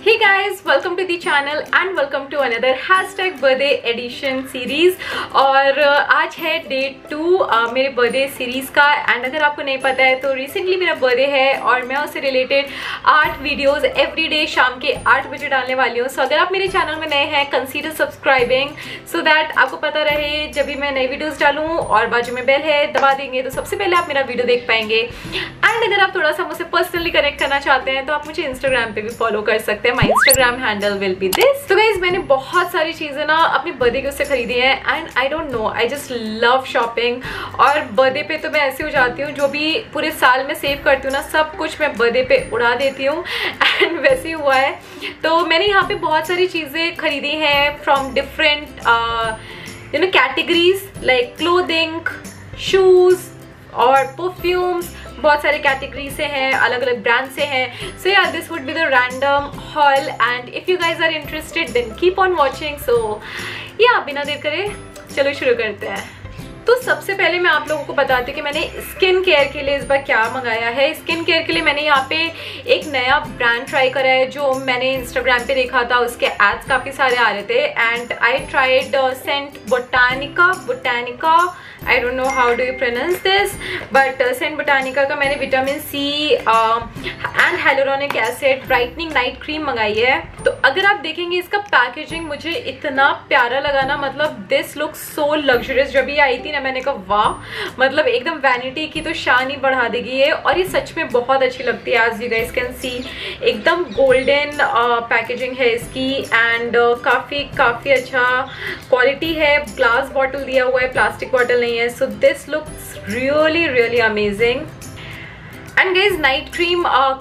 Hey guys, welcome to the channel and welcome to another hashtag birthday edition series. और uh, आज है day two uh, मेरे birthday series का end अगर आपको नहीं पता है तो रिसेंटली मेरा बर्थडे है और मैं उससे रिलेटेड आठ वीडियोस एवरी डे शाम के आठ बजे डालने वाली हूँ। सो so, अगर आप मेरे चैनल में नए हैं कंसीडर सब्सक्राइबिंग सो दैट आपको पता रहे जब भी मैं नई वीडियोज़ डालूँ और बाजू में बेल है दबा देंगे तो सबसे पहले आप मेरा वीडियो देख पाएँगे। एंड अगर आप थोड़ा सा मुझसे पर्सनली कनेक्ट करना चाहते हैं तो आप मुझे इंस्टाग्राम पे भी फॉलो कर सकते हैं। My Instagram handle will be this तो गाइज़ मैंने बहुत सारी चीज़ें ना अपने बर्थडे के उससे खरीदी है and I don't know I just love shopping और बर्थडे पे तो मैं ऐसे हो जाती हूँ, जो भी पूरे साल में सेव करती हूँ ना, सब कुछ मैं बर्थडे पे उड़ा देती हूँ। एंड वैसे ही हुआ है। तो मैंने यहाँ पे बहुत सारी चीज़ें खरीदी हैं from different you know categories like clothing shoes और परफ्यूम्स बहुत सारे कैटेगरी से हैं अलग अलग ब्रांड से हैं। सो यार this would be the random haul and if you guys are interested then keep on watching so या बिना देर करे चलो शुरू करते हैं। तो सबसे पहले मैं आप लोगों को बताती हूँ कि मैंने स्किन केयर के लिए इस बार क्या मंगाया है। स्किन केयर के लिए मैंने यहाँ पे एक नया ब्रांड ट्राई करा है, जो मैंने इंस्टाग्राम पे देखा था, उसके एड्स काफ़ी सारे आ रहे थे। And I tried Saint Botanica Botanica I don't know how do you pronounce this but Saint Botanica का मैंने vitamin C and hyaluronic acid brightening night cream मंगाई है। तो अगर आप देखेंगे इसका पैकेजिंग मुझे इतना प्यारा लगा ना मतलब दिस लुक सो लग्जरियस जब ये आई थी ना मैंने कहा वाह! मतलब एकदम वैनिटी की तो शान ही बढ़ा देगी ये। और ये सच में बहुत अच्छी लगती है as you guys can see एकदम गोल्डन पैकेजिंग है इसकी एंड uh, काफ़ी काफ़ी अच्छा क्वालिटी है। ग्लास बॉटल दिया हुआ है प्लास्टिक बॉटल नहीं so this looks really really amazing and gaze night cream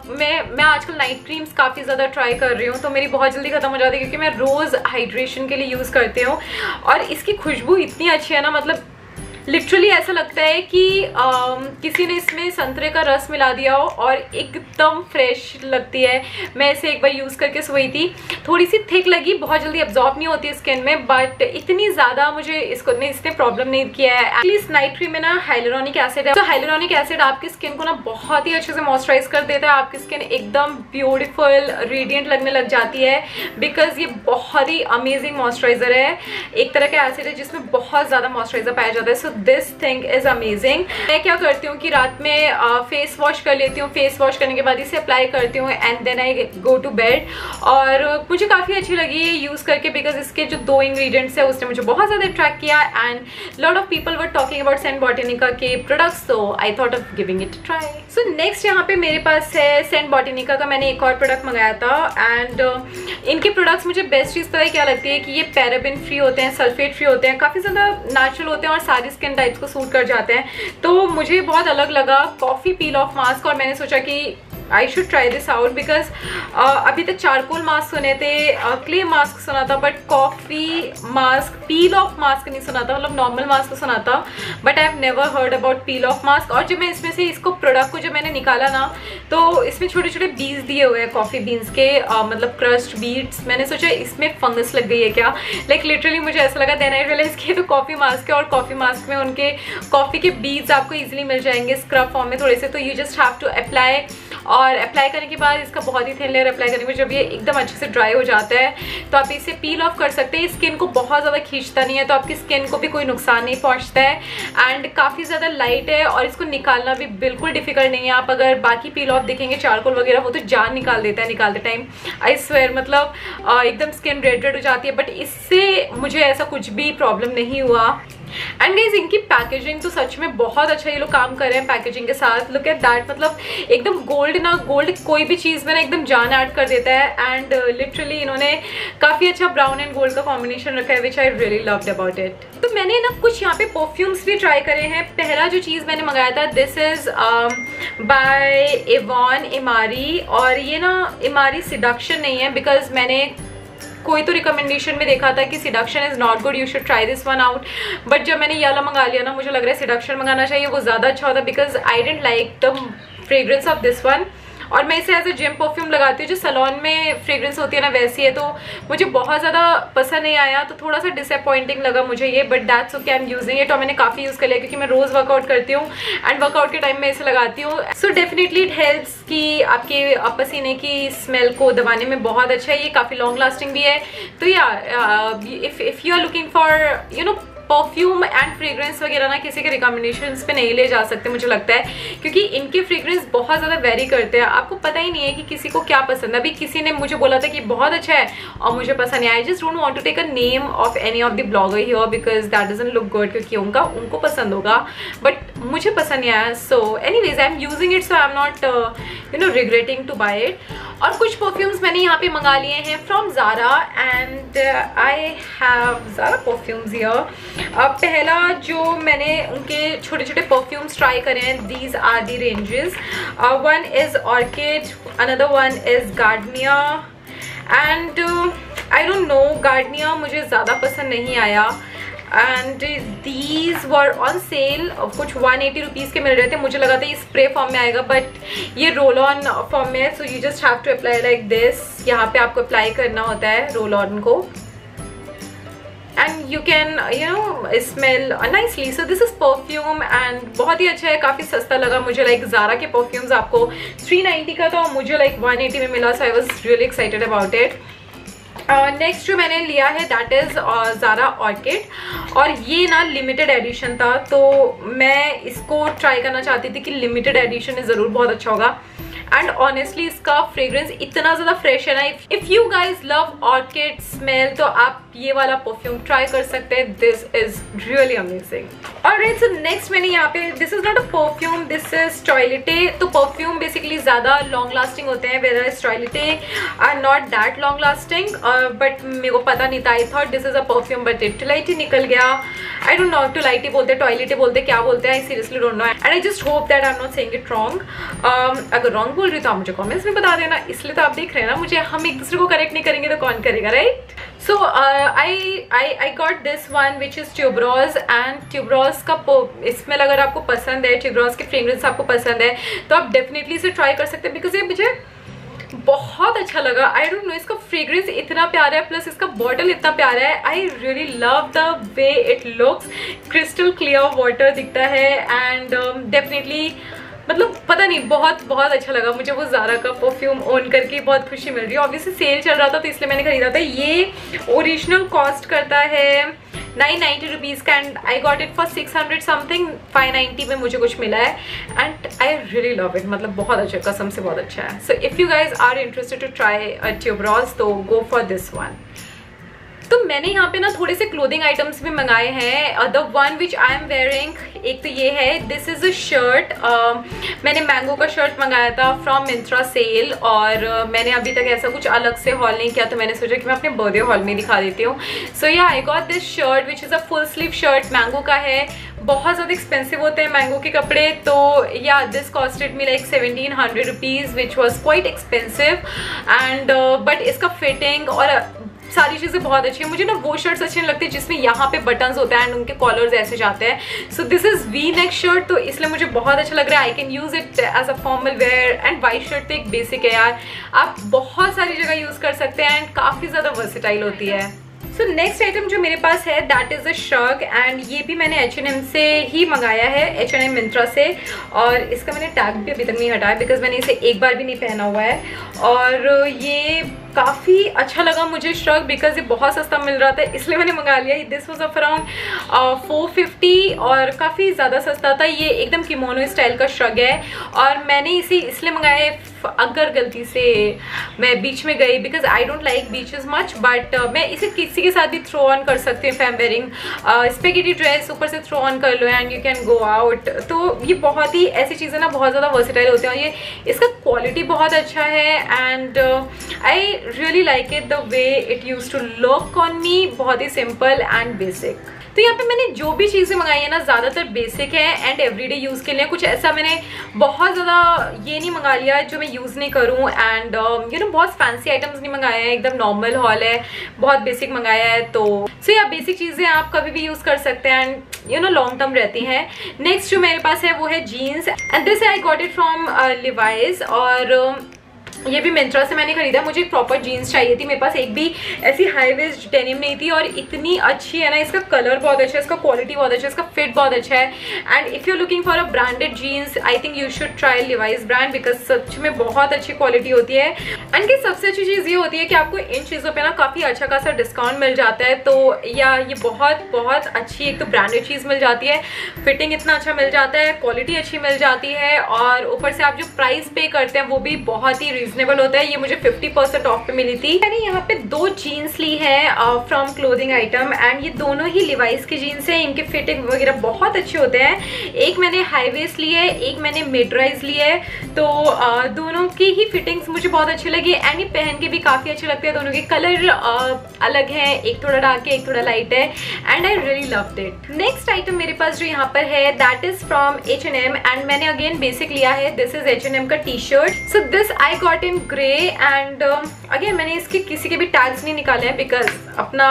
मैं मैं आजकल नाइट क्रीम्स काफ़ी ज़्यादा ट्राई कर रही हूँ तो मेरी बहुत जल्दी ख़त्म हो जाती है, क्योंकि मैं रोज़ हाइड्रेशन के लिए यूज़ करती हूँ। और इसकी खुशबू इतनी अच्छी है ना मतलब लिटरली ऐसा लगता है कि आ, किसी ने इसमें संतरे का रस मिला दिया हो और एकदम फ्रेश लगती है। मैं इसे एक बार यूज़ करके सोई थी। थोड़ी सी थिक लगी बहुत जल्दी अब्जॉर्ब नहीं होती स्किन में बट इतनी ज़्यादा मुझे इसको ने इसने प्रॉब्लम नहीं किया है। एटलीस्ट नाइट क्रीम में ना हाइलोरॉनिक एसिड है। तो हाइलोरॉनिक एसिड आपकी स्किन को ना बहुत ही अच्छे से मॉइस्चराइज कर देता है। आपकी स्किन एकदम ब्यूटिफुल रेडियंट लगने लग जाती है। बिकॉज़ ये बहुत ही अमेजिंग मॉइस्चराइजर है। एक तरह का एसिड है जिसमें बहुत ज़्यादा मॉइस्चराइजर पाया जाता है। So this thing is amazing मैं क्या करती हूँ कि रात में फेस वॉश कर लेती हूँ। फेस वॉश करने के बाद इसे अप्लाई करती हूँ and then I go to bed और मुझे काफ़ी अच्छी लगी है यूज़ करके बिकॉज़ इसके जो दो इंग्रेडिएंट्स है उसने मुझे बहुत ज़्यादा अट्रैक्ट किया and lot of people were talking about Saint Botanica के प्रोडक्ट्स तो I thought of giving it try so next यहाँ पे मेरे पास है सेंट बॉटेनिका का मैंने एक और प्रोडक्ट मंगाया था एंड uh, इनके प्रोडक्ट्स मुझे बेस्ट चीज़ है क्या लगती है कि ये पैराबिन फ्री होते हैं सल्फेट फ्री होते हैं काफ़ी ज़्यादा नेचुरल होते हैं और सारी स्किन टाइप्स को सूट कर जाते हैं। तो मुझे बहुत अलग लगा कॉफ़ी पील ऑफ़ मास्क और मैंने सोचा कि I should try this out because अभी तक चारकोल मास्क सुने थे क्ले uh, मास्क सुना था but coffee mask peel off mask नहीं सुना था मतलब नॉर्मल मास्क सुना था but I have never heard about peel off mask और जब मैं इसमें से इसको प्रोडक्ट को जब मैंने निकाला ना तो इसमें छोटे छोटे बीज दिए हुए हैं कॉफ़ी बीन्स के uh, मतलब क्रस्ट बीट्स मैंने सोचा इसमें फंगस लग गई है क्या? लाइक like, लिटरली मुझे ऐसा लगा देन आई रियलाइज़ कि तो कॉफ़ी मास्क है और कॉफ़ी मास्क में उनके कॉफ़ी के बीज आपको ईजिली मिल जाएँगे स्क्रब फॉर्म में थोड़े से तो you just have to apply और अप्लाई करने के बाद इसका बहुत ही थिन लेयर अप्लाई करने के बाद जब ये एकदम अच्छे से ड्राई हो जाता है तो आप इसे पील ऑफ़ कर सकते हैं। स्किन को बहुत ज़्यादा खींचता नहीं है तो आपकी स्किन को भी कोई नुकसान नहीं पहुँचता है। एंड काफ़ी ज़्यादा लाइट है और इसको निकालना भी बिल्कुल डिफ़िकल्ट नहीं है। आप अगर बाकी पील ऑफ़ देखेंगे चारकोल वगैरह, वो तो जान निकाल देता है निकालते टाइम आई स्वेयर मतलब एकदम स्किन रेड रेड हो जाती है। बट इससे मुझे ऐसा कुछ भी प्रॉब्लम नहीं हुआ। एंड गाइज़ इनकी पैकेजिंग तो सच में बहुत अच्छा ये लोग काम कर रहे हैं पैकेजिंग के साथ। लुक एट दैट मतलब एकदम गोल्ड ना गोल्ड कोई भी चीज़ में ना एकदम जान ऐड कर देता है। एंड लिटरली uh, इन्होंने काफ़ी अच्छा ब्राउन एंड गोल्ड का कॉम्बिनेशन रखा है which I really loved about it तो मैंने ना कुछ यहाँ पे परफ्यूम्स भी ट्राई करे हैं। पहला जो चीज़ मैंने मंगाया था this is by Avon Imari और ये ना इमारी सिडक्शन नहीं है बिकॉज़ मैंने कोई तो रिकमेंडेशन में देखा था कि seduction is not good you should try this one out but जब मैंने ये वाला मंगा लिया ना, मुझे लग रहा है सिडक्शन मंगाना चाहिए, वो ज़्यादा अच्छा होता because I don't like the fragrance of this one और मैं इसे एज ए जिम परफ्यूम लगाती हूँ, जो सलोन में फ्रेग्रेंस होती है ना, वैसी है तो मुझे बहुत ज़्यादा पसंद नहीं आया तो थोड़ा सा डिसअपॉइंटिंग लगा मुझे ये but that's okay I am using it और मैंने काफ़ी यूज़ कर लिया, क्योंकि मैं रोज़ वर्कआउट करती हूँ एंड वर्कआउट के टाइम में इसे लगाती हूँ। सो डेफिनेटली इट हेल्प्स कि आपके पसीने की स्मेल को दबाने में बहुत अच्छा है, ये काफ़ी लॉन्ग लास्टिंग भी है। तो या if if you are looking for you know perfume and fragrance वगैरह ना किसी के रिकमेंडेशन पे नहीं ले जा सकते, मुझे लगता है। क्योंकि इनके फ्रेग्रेंस बहुत ज़्यादा वेरी करते हैं। आपको पता ही नहीं है कि किसी को क्या पसंद है। अभी किसी ने मुझे बोला था कि बहुत अच्छा है और मुझे पसंद नहीं आया। Just don't want to take a name of any of the blogger here because that doesn't look good क्योंकि उनका, उनको पसंद होगा। बट मुझे पसंद नहीं आया। So anyways I am using it so I am not you know regretting to buy it और कुछ परफ्यूम्स मैंने यहाँ पे मंगा लिए हैं from Zara and I have Zara perfumes here पहला जो मैंने उनके छोटे छोटे परफ्यूम्स ट्राई करे हैं these are the ranges one is orchid another one is gardenia and I don't know gardenia मुझे ज़्यादा पसंद नहीं आया। And these were on sale कुछ वन एटी रुपीज़ के मिल रहे थे। मुझे लगा था ये स्प्रे फॉर्म में आएगा बट ये रोल ऑन फॉर्म में है so you just have to apply like this यहाँ पे आपको अप्लाई करना होता है रोल ऑन को। And you can you know smell nicely so this is perfume and बहुत ही अच्छा है काफ़ी सस्ता लगा मुझे। लाइक like, ज़ारा के परफ्यूम्स आपको 390 का था और मुझे लाइक like, 180 में मिला so I was really excited about it next जो मैंने लिया है दैट इज़ ज़ारा ऑर्किड और ये ना लिमिटेड एडिशन था तो मैं इसको ट्राई करना चाहती थी कि लिमिटेड एडिशन ज़रूर बहुत अच्छा होगा. एंड ऑनेस्टली इसका फ्रेग्रेंस इतना ज़्यादा फ्रेश है ना. If you guys love orchid smell तो आप ये वाला परफ्यूम ट्राई कर सकते हैं. दिस इज़ रियली अमेजिंग और राइट नेक्स्ट मैंने यहाँ पे this is not a perfume this is toilette तो परफ्यूम बेसिकली ज़्यादा लॉन्ग लास्टिंग होते हैं whereas toilette are not that long lasting but मेरे को पता नहीं था I thought this is a perfume but it light ही निकल गया. I don't know to light ही बोलते टॉयलेटे बोलते, क्या बोलते हैं I seriously don't know and I just hope that I am not saying it wrong अगर रॉन्ग बोल रही तो आप मुझे कॉमेंट्स में बता देना. इसलिए तो आप देख रहे हैं ना, मुझे हम एक दूसरे को करेक्ट नहीं करेंगे तो कौन करेगा right so I I I got this one which is tuberose and tuberose का इसमें अगर आपको पसंद है ट्यूब्रॉज के फ्रेग्रेंस आपको पसंद है तो आप डेफिनेटली इसे ट्राई कर सकते हैं बिकॉज़ ये मुझे बहुत अच्छा लगा। आई डोंट नो इसका फ्रेग्रेंस इतना प्यारा है प्लस इसका बॉटल इतना प्यारा है। I really love the way it looks crystal clear water दिखता है एंड डेफिनेटली um, मतलब पता नहीं, बहुत बहुत अच्छा लगा मुझे वो ज़ारा का परफ्यूम ओन करके, बहुत खुशी मिल रही है। ऑब्वियसली सेल चल रहा था तो इसलिए मैंने खरीदा था। ये ओरिजिनल कॉस्ट करता है नाइन नाइन्टी रुपीज़ का and I got it for six hundred something five ninety में मुझे कुछ मिला है। And I really love it मतलब बहुत अच्छा कसम से बहुत अच्छा है। So if you guys are interested to try tuberose तो गो फॉर दिस वन तो मैंने यहाँ पे ना थोड़े से क्लोथिंग आइटम्स भी मंगाए हैं। The one which I am wearing एक तो ये है दिस इज़ अ शर्ट मैंने मैंगो का शर्ट मंगाया था फ्रॉम मिंत्रा सेल और uh, मैंने अभी तक ऐसा कुछ अलग से हॉल नहीं किया तो मैंने सोचा कि मैं अपने बर्थडे हॉल में दिखा देती हूँ। सो या I got this shirt which is a full sleeve shirt Mango का है। बहुत ज़्यादा एक्सपेंसिव होते हैं मैंगो के कपड़े तो या this costed me like seventeen hundred rupees which was quite expensive and but इसका फिटिंग और सारी चीज़ें बहुत अच्छी है। मुझे ना वो शर्ट्स अच्छे नहीं लगते जिसमें यहाँ पे बटन्स होते हैं एंड उनके कॉलर्स ऐसे जाते हैं। So this is V neck shirt तो इसलिए मुझे बहुत अच्छा लग रहा है। I can use it as a formal wear and white shirt तो एक बेसिक है यार। आप बहुत सारी जगह यूज़ कर सकते हैं एंड काफ़ी ज़्यादा वर्सिटाइल होती है। सो नेक्स्ट आइटम जो मेरे पास है that is a shrug and ये भी मैंने एच एन एम से ही मंगाया है एच एन एम मिंत्रा से। और इसका मैंने टैग भी अभी तक नहीं हटाया बिकॉज़ मैंने इसे एक बार भी नहीं पहना हुआ है। और ये काफ़ी अच्छा लगा मुझे श्रग बिकॉज़ ये बहुत सस्ता मिल रहा था, इसलिए मैंने मंगा लिया। This was of around four fifty और काफ़ी ज़्यादा सस्ता था। ये एकदम किमोनो स्टाइल का श्रग है और मैंने इसे इसलिए मंगाया अगर गलती से मैं बीच में गई because I don't like beaches much but मैं इसे किसी के साथ भी थ्रो ऑन कर सकती हूँ वेयरिंग स्पेगेटी ड्रेस ऊपर से थ्रो ऑन कर लो and you can go out तो ये बहुत ही ऐसी चीज़ें ना बहुत ज़्यादा वर्सिटाइल होती हैं और ये, इसका क्वालिटी बहुत अच्छा है and I really like it the way it use to look on me बहुत ही सिंपल एंड बेसिक तो यहाँ पे मैंने जो भी चीज़ें मंगाई है ना ज़्यादातर बेसिक है एंड एवरीडे यूज़ के लिए। कुछ ऐसा मैंने बहुत ज़्यादा ये नहीं मंगा लिया जो मैं यूज़ नहीं करूँ एंड यू नो बहुत फैंसी आइटम्स नहीं मंगाए हैं। एकदम नॉर्मल हॉल है बहुत बेसिक मंगाया है तो सो so, या बेसिक चीज़ें आप कभी भी यूज़ कर सकते हैं and you know long term रहती हैं। नेक्स्ट जो मेरे पास है वो है jeans and this I got it from Levi's और uh, ये भी मिंत्रा से मैंने खरीदा, मुझे एक प्रॉपर जीन्स चाहिए थी, मेरे पास एक भी ऐसी हाई वेस्ट डेनिम नहीं थी और इतनी अच्छी है ना, इसका कलर बहुत अच्छा है, इसका क्वालिटी बहुत अच्छा है, इसका फिट बहुत अच्छा है। And if you looking for a branded jeans I think you should try Levi's brand because सच में बहुत अच्छी क्वालिटी होती है। एंड की सबसे अच्छी चीज़ ये होती है कि आपको इन चीज़ों पर ना काफ़ी अच्छा खासा डिस्काउंट मिल जाता है तो या ये बहुत बहुत अच्छी एक तो ब्रांडेड चीज़ मिल जाती है। फिटिंग इतना अच्छा मिल जाता है क्वालिटी अच्छी मिल जाती है और ऊपर से आप जो प्राइस पे करते हैं, वो भी बहुत ही रीजनेबल होता है। ये मुझे 50 परसेंट ऑफ़ पे मिली थी। मैंने यहाँ पे दो जीन्स ली है फ्रॉम क्लोथिंग आइटम एंड ये दोनों ही लिवाइस की जीन्स है। इनके फिटिंग वगैरह बहुत अच्छे होते हैं। एक मैंने हाई वेस्ट ली है एक मैंने मिड राइज ली है। तो uh, दोनों की ही फिटिंग्स मुझे बहुत अच्छी लगी एंड ये पहन के भी काफ़ी अच्छे लगते हैं। दोनों के कलर अलग है। एक थोड़ा डार्क है एक थोड़ा लाइट है। And I really love it next item मेरे पास जो यहाँ पर है that is from H and मैंने अगेन बेसिक लिया है। दिस इज़ एच का T shirt so this I got in grey and again मैंने इसके किसी के भी टैग्स नहीं निकाले हैं बिकॉज़ अपना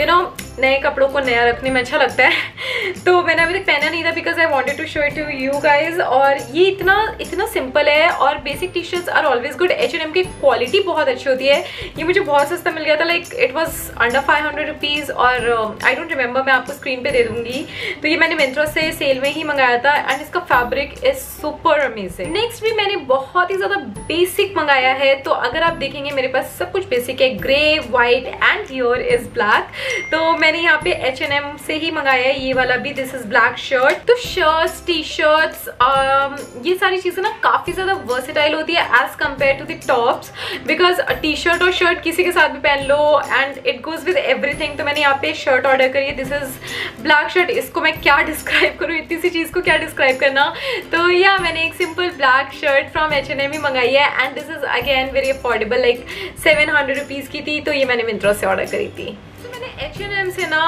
यू नो नए कपड़ों को नया रखने में अच्छा लगता है। तो मैंने अभी तक पहना नहीं था because I wanted to show it to you guys और ये इतना इतना सिंपल है और basic T shirts are always good H and M की क्वालिटी बहुत अच्छी होती है। ये मुझे बहुत सस्ता मिल गया था like it was under five hundred rupees और आई डोंट रिमेंबर मैं आपको स्क्रीन पे दे दूँगी। तो ये मैंने मिंत्रा से सेल में ही मंगाया था एंड इसका fabric is super amazing next भी मैंने बहुत ही ज़्यादा बेसिक मंगाया है। तो अगर आप देखेंगे, मेरे पास सब कुछ बेसिक है। Grey white and your is black तो मैंने यहाँ पे एच एन एम से ही मंगाया है, ये वाला भी दिस इज़ ब्लैक शर्ट तो शर्ट्स टी शर्ट्स ये सारी चीज़ें ना काफ़ी ज़्यादा वर्सिटाइल होती है as compare to the tops because T shirt और शर्ट किसी के साथ भी पहन लो and it goes with everything तो मैंने यहाँ पे शर्ट ऑर्डर करी है दिस इज़ ब्लैक शर्ट इसको मैं क्या डिस्क्राइब करूँ, इतनी सी चीज़ को क्या डिस्क्राइब करना? तो या मैंने एक simple black shirt from H N M ही मंगाई है and this is again very affordable like seven hundred rupees की थी तो ये मैंने मिंत्रा से ऑर्डर करी थी। एच एन एम से ना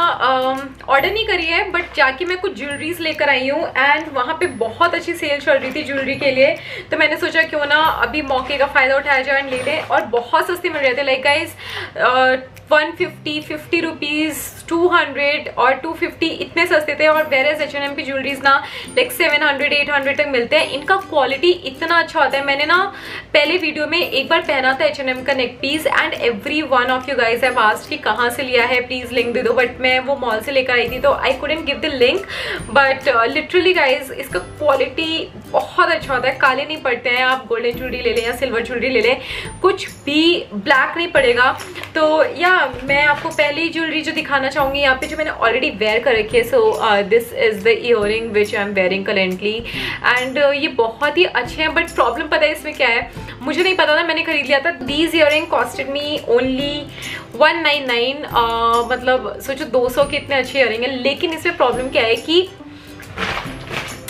ऑर्डर नहीं करी है बट जाके मैं कुछ ज्वेलरीज लेकर आई हूँ एंड वहाँ पे बहुत अच्छी सेल चल रही थी ज्वेलरी के लिए। तो मैंने सोचा क्यों ना अभी मौके का फ़ायदा उठाया जाए एंड ले लें, और बहुत सस्ते मिल रहे थे। Like guys one fifty fifty rupees two hundred और टू फिफ्टी इतने सस्ते थे और whereas H N M की ज्वेलरीज ना like seven hundred eight hundred तक मिलते हैं। इनका क्वालिटी इतना अच्छा होता है। मैंने ना पहले वीडियो में एक बार पहना था एच एन एम का neck piece and every one of you guys have asked कि कहाँ से लिया है? प्लीज़ लिंक दे दो। बट मैं वो मॉल से लेकर आई थी तो I couldn't give the link but literally guys इसका क्वालिटी बहुत अच्छा होता है। काले नहीं पड़ते हैं। आप गोल्डन ज्वेलरी ले लें या सिल्वर ज्वेलरी ले लें। कुछ भी ब्लैक नहीं पड़ेगा। तो या मैं आपको पहली ज्वेलरी जो दिखाना चाहूँगी यहाँ पे जो मैंने ऑलरेडी वेयर कर रखी है so this is the earring which I am wearing currently and ये बहुत ही अच्छे हैं बट प्रॉब्लम पता है इसमें क्या है? मुझे नहीं पता था, मैंने खरीद लिया था। These earring costed me only one nine nine मतलब सोचो दो सौ के इतने अच्छे ईयर रिंग है। लेकिन इसमें प्रॉब्लम क्या है कि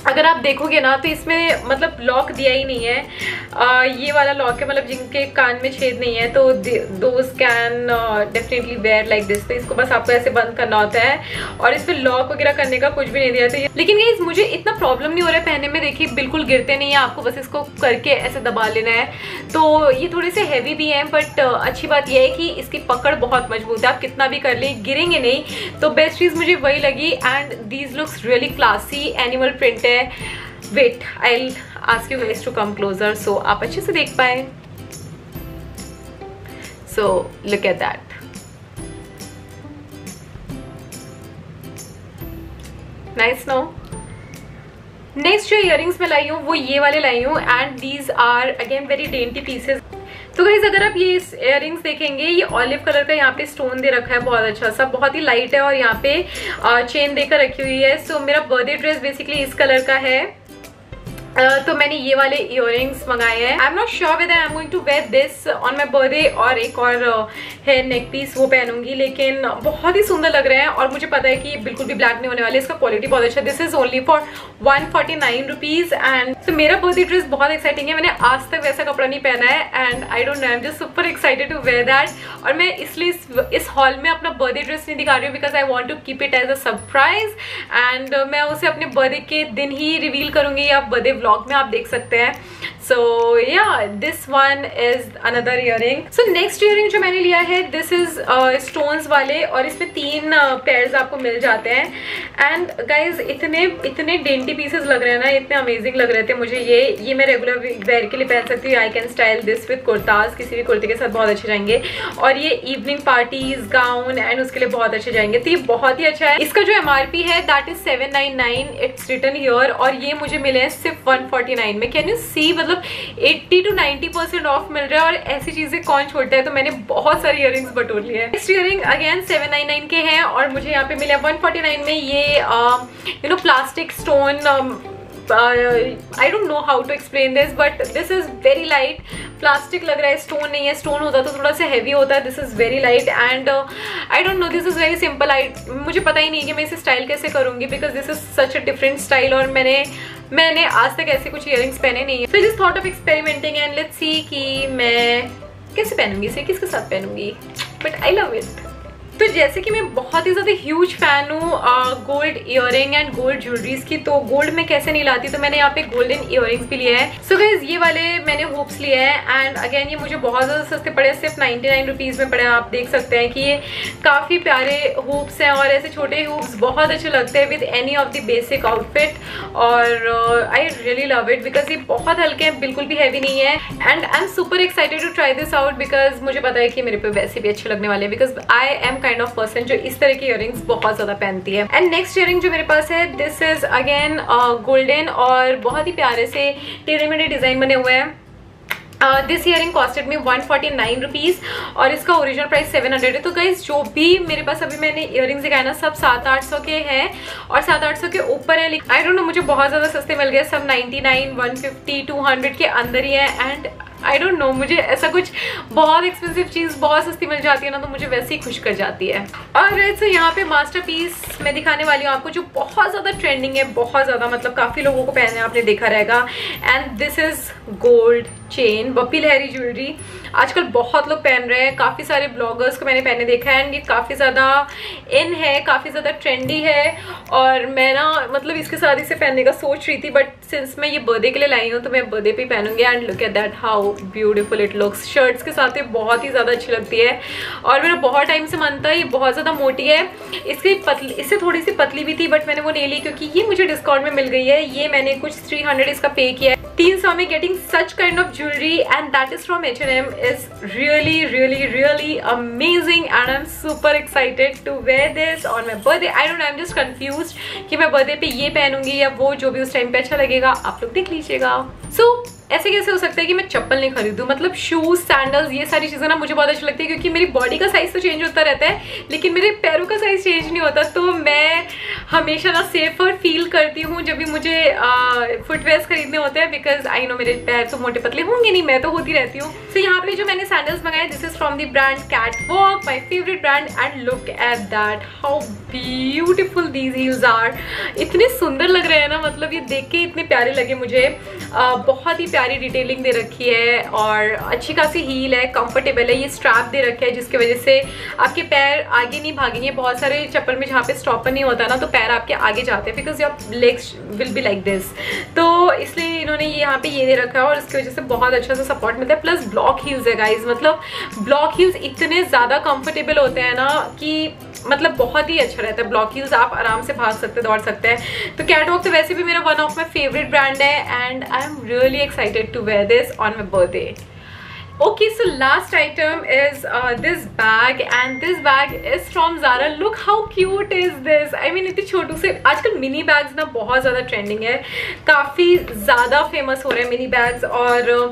अगर आप देखोगे ना तो इसमें मतलब लॉक दिया ही नहीं है। आ, ये वाला लॉक है मतलब जिनके कान में छेद नहीं है तो those can definitely wear like this तो इसको बस आपको ऐसे बंद करना होता है। और इस पर लॉक वगैरह करने का कुछ भी नहीं दिया। था लेकिन ये मुझे इतना प्रॉब्लम नहीं हो रहा है पहनने में। देखिए बिल्कुल गिरते नहीं है आपको बस इसको करके ऐसे दबा लेना है। तो ये थोड़े से हैवी भी हैं बट अच्छी बात यह है कि इसकी पकड़ बहुत मज़बूत है। आप कितना भी कर लें गिरेंगे नहीं। तो बेस्ट चीज़ मुझे वही लगी and these looks really classy animal print है। Wait I ask you guys to come closer so आप अच्छे से देख पाए। So look at that nice no next जो इयर मैं लाई हूँ, वो ये वाले लाई हूँ and these are again very dainty pieces तो गाइज़ अगर आप ये इयर देखेंगे, ये ऑलिव कलर का यहाँ पे स्टोन दे रखा है, बहुत अच्छा सा, बहुत ही लाइट है और यहाँ पे चेन देकर रखी हुई है। सो मेरा बर्थडे ड्रेस बेसिकली इस कलर का है। Uh, तो मैंने ये वाले इयर मंगाए हैं। I am not sure with I am going to wear this on my birthday और एक और है नेक पीस वो पहनूँगी लेकिन बहुत ही सुंदर लग रहे हैं और मुझे पता है कि बिल्कुल भी ब्लैक नहीं होने वाले इसका क्वालिटी बहुत अच्छा this is only for one forty nine rupees and तो मेरा बर्थडे ड्रेस बहुत एक्साइटिंग है। मैंने आज तक वैसा कपड़ा नहीं पहना है and I don't know I am just super excited to wear that और मैं इसलिए इस, इस हॉल में अपना बर्थडे ड्रेस नहीं दिखा रही हूँ because I want to keep it as a surprise and मैं उसे अपने बर्थडे के दिन ही रिवील करूँगी या बर्थडे ब्लॉग में आप देख सकते हैं। So yeah this one is another earring so next earring जो मैंने लिया है दिस इज़ स्टोन्स वाले और इसमें तीन पेयर्स uh, आपको मिल जाते हैं। एंड गाइज़ इतने इतने डेंटी पीसेस लग रहे हैं ना इतने अमेजिंग लग रहे थे मुझे ये। ये मैं रेगुलर वेयर के लिए पहन सकती हूँ। I can style this with kurtas किसी भी कुर्ती के साथ बहुत अच्छे जाएँगे। और ये इवनिंग पार्टीज़ गाउन एंड उसके लिए बहुत अच्छे जाएँगे। तो ये बहुत ही अच्छा है। इसका जो एमआरपी है that is seven it's written here और ये मुझे मिले हैं सिर्फ़ वन में। कैन यू सी मतलब मतलब 80 टू 90 परसेंट ऑफ़ मिल रहा है और ऐसी चीज़ें कौन छोड़ता है? तो मैंने बहुत सारी इयर बटोर लिए हैं। नेक्स्ट इयर अगेन 799 के हैं और मुझे यहाँ पे मिले 149 में ये you know plastic stone I don't know how to explain this but this is very light plastic लग रहा है स्टोन नहीं है। स्टोन होता तो थोड़ा सा हैवी होता है this is very light and I don't know this is very simple I मुझे पता ही नहीं कि मैं इसे स्टाइल कैसे करूँगी because this is such a different style और मैंने मैंने आज तक ऐसे कुछ इयर पहने नहीं है। सो जिस thought of experimenting and let's see कि मैं कैसे पहनूँगी इसे, किसके साथ पहनूँगी। बट आई लव इट तो जैसे कि मैं बहुत ही ज़्यादा ह्यूज फ़ैन हूँ gold ear and gold jewelleries की तो गोल्ड में कैसे नहीं लाती? तो मैंने यहाँ पे गोल्डन इयर भी लिए हैं। सो गाइज़ ये वाले मैंने होप्स लिए हैं एंड अगेन ये मुझे बहुत ज़्यादा सस्ते पड़े सिर्फ़ नाइन्टी नाइन रुपीज़ में पड़े आप देख सकते हैं कि ये काफ़ी प्यारे होप्स हैं और ऐसे छोटे होप्स बहुत अच्छे लगते हैं with any of the basic outfit और I really love it because ये बहुत हल्के हैं, बिल्कुल भी हैवी नहीं है। And I am super excited to try this out because मुझे पता है कि मेरे पे वैसे भी अच्छे लगने वाले हैं because I am kind of person जो इस तरह की इयर बहुत ज़्यादा पहनती है। एंड नेक्स्ट इयर जो मेरे पास है दिस इज़ अगेन गोल्डन और बहुत ही प्यारे से टेढ़े मेढ़े डिज़ाइन बने हुए हैं। दिस ईयरिंग कॉस्टेड में वन फोर्टी नाइन रुपीज़ और इसका ओरिजिनल प्राइस सेवन हंड्रेड है। तो गाइज़ जो भी मेरे पास अभी मैंने इयरिंग्स दिखाया ना, सब सात आठ सौ के हैं और सात आठ सौ के ऊपर है, लेकिन आई डोंट नो मुझे बहुत ज़्यादा सस्ते मिल गए, सब ninety nine one fifty two hundred के अंदर ही है। एंड आई डोंट नो मुझे ऐसा कुछ बहुत एक्सपेंसिव चीज़ बहुत सस्ती मिल जाती है ना तो मुझे वैसे ही खुश कर जाती है। और ऐसे यहाँ पे मास्टर पीस मैं दिखाने वाली हूँ आपको, जो बहुत ज़्यादा ट्रेंडिंग है, बहुत ज़्यादा मतलब काफ़ी लोगों को पहने आपने देखा रहेगा। And this is gold chain Bappi Lahiri jewellery आजकल बहुत लोग पहन रहे हैं, काफ़ी सारे ब्लॉगर्स को मैंने पहने देखा है एंड ये काफ़ी ज़्यादा इन है, काफ़ी ज़्यादा ट्रेंडी है। और मैं ना मतलब इसके साथ इसे पहनने का सोच रही थी बट सिंस मैं ये बर्थडे के लिए लाई हूँ तो मैं बर्थडे पे पहनूँगी and look at that how beautiful it looks shirts के साथ ये बहुत ही ज़्यादा अच्छी लगती है। और मेरा बहुत टाइम से मन था, ये बहुत ज़्यादा मोटी है। इसकी पतली, इससे थोड़ी सी पतली भी थी बट मैंने वो नहीं ली, क्योंकि ये मुझे डिस्काउंट में मिल गई है। ये मैंने कुछ थ्री इसका पे किया है। तीन सौ में getting such kind of jewellery and that is from H&M is really really really amazing and I'm super excited to wear this on my birthday I don't know I'm just confused कि मैं birthday पे ये पहनूँगी या वो जो भी उस time पे अच्छा लगेगा आप लोग देख लीजिएगा so, ऐसे कैसे हो सकता है कि मैं चप्पल नहीं खरीदूँ? मतलब शूज़ सैंडल्स ये सारी चीज़ें ना मुझे बहुत अच्छी लगती है क्योंकि मेरी बॉडी का साइज़ तो चेंज होता रहता है लेकिन मेरे पैरों का साइज़ चेंज नहीं होता तो मैं हमेशा ना सेफर फील करती हूँ जब भी मुझे फुटवेयर्स खरीदने होते हैं बिकॉज़ आई नो मेरे पैर तो मोटे पतले होंगे नहीं मैं तो होती रहती हूँ। तो यहाँ पे जो मैंने सैंडल्स मंगाए this is from the brand Catwalk my favourite brand and look at that how beautiful these heels are इतने सुंदर लग रहे हैं ना मतलब ये देख के इतने प्यारे लगे मुझे। आ, बहुत ही प्यारी डिटेलिंग दे रखी है और अच्छी खासी हील है कंफर्टेबल है, ये स्ट्रैप दे रखा है, जिसकी वजह से आपके पैर आगे नहीं भागेंगे। बहुत सारे चप्पल में जहाँ पे स्टॉपर नहीं होता ना तो पैर आपके आगे जाते हैं because your legs will be like this तो इसलिए इन्होंने ये यहाँ पे ये दे रखा है और इसकी वजह से बहुत अच्छा सा सपोर्ट मिलता है। प्लस ब्लॉक हील्स है गाइज़ मतलब ब्लॉक हील्स इतने ज़्यादा कंफर्टेबल होते हैं ना कि मतलब बहुत ही अच्छा रहता है। ब्लॉक हील्स आप आराम से भाग सकते दौड़ सकते हैं। तो कैटवॉक तो वैसे भी मेरा one of my favourite brand है and I am really excited to wear this on my birthday okay so last item is uh, this bag and this bag is from Zara. Look how cute is this. I mean इतनी छोटू से आजकल mini bags ना बहुत ज़्यादा trending है। काफ़ी ज़्यादा famous हो रहे हैं मिनी बैग्स और uh,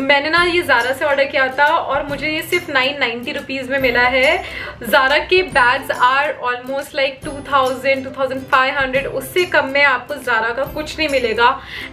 मैंने ना ये ज़ारा से ऑर्डर किया था और मुझे ये सिर्फ़ नाइन नाइन्टी रुपीज़ में मिला है। ज़ारा के bags are almost like two thousand two thousand five hundred उससे कम में आपको ज़ारा का कुछ नहीं मिलेगा।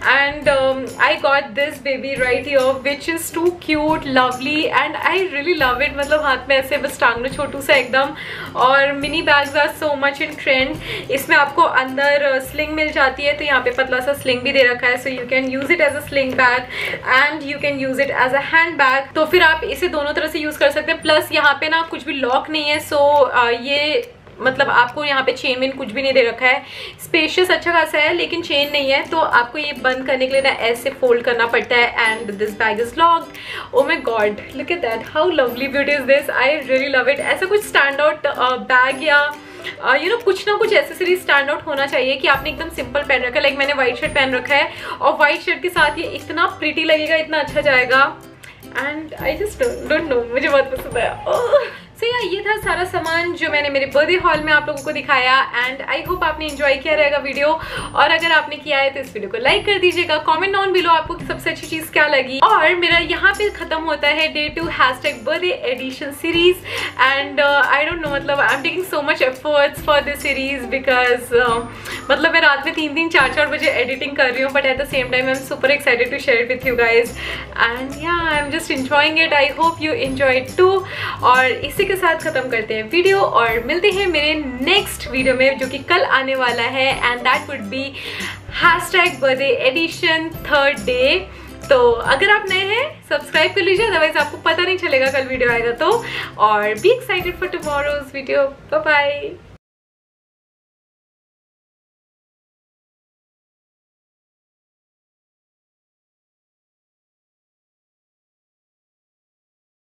And I got this baby right your which is too cute lovely and I really love it मतलब हाथ में ऐसे बस टांगना छोटू सा एकदम। और mini bags are so much in trend इसमें आपको अंदर स्लिंग uh, मिल जाती है तो यहाँ पे पतला सा स्लिंग भी दे रखा है। So you can use it as a sling bag and you can use it as a handbag तो फिर आप इसे दोनों तरह से यूज़ कर सकते हैं। प्लस यहाँ पे ना कुछ भी लॉक नहीं है सो uh, ये मतलब आपको यहाँ पे चेन वेन कुछ भी नहीं दे रखा है। स्पेशियस अच्छा खासा है लेकिन चेन नहीं है। तो आपको ये बंद करने के लिए ना ऐसे फोल्ड करना पड़ता है and this bag is locked oh my god look at that how lovely beauty is this I really love it ऐसा कुछ स्टैंड आउट बैग या यू uh, नो कुछ ना कुछ एसेसरी स्टैंड आउट होना चाहिए कि आपने एकदम सिंपल पहन रखा है लाइक मैंने व्हाइट शर्ट पहन रखा है और व्हाइट शर्ट के साथ ये इतना प्रिटी लगेगा इतना अच्छा जाएगा and I just don't know मुझे बहुत पसंद आया oh. सो so, या ये था सारा सामान जो मैंने मेरे बर्थडे हॉल में आप लोगों को दिखाया एंड आई होप आपने इन्जॉय किया रहेगा वीडियो और अगर आपने किया है तो इस वीडियो को लाइक कर दीजिएगा। कमेंट डाउन बिलो आपको सबसे अच्छी चीज़ क्या लगी। और मेरा यहाँ पे खत्म होता है day two hashtag birthday edition series and I don't know मतलब I am taking so much efforts for this series because मतलब मैं रात में तीन तीन चार चार बजे एडिटिंग कर रही हूँ but at the same time I am super excited to share with you guys and yeah I am just enjoying it I hope you enjoy too और इसी के साथ ख़त्म करते हैं वीडियो और मिलते हैं मेरे नेक्स्ट वीडियो में, जो कि कल आने वाला है. And that would be hashtag birthday edition third day तो अगर आप नए हैं सब्सक्राइब कर लीजिए अदरवाइज़ आपको पता नहीं चलेगा कल वीडियो आएगा तो. और be excited for tomorrow's video bye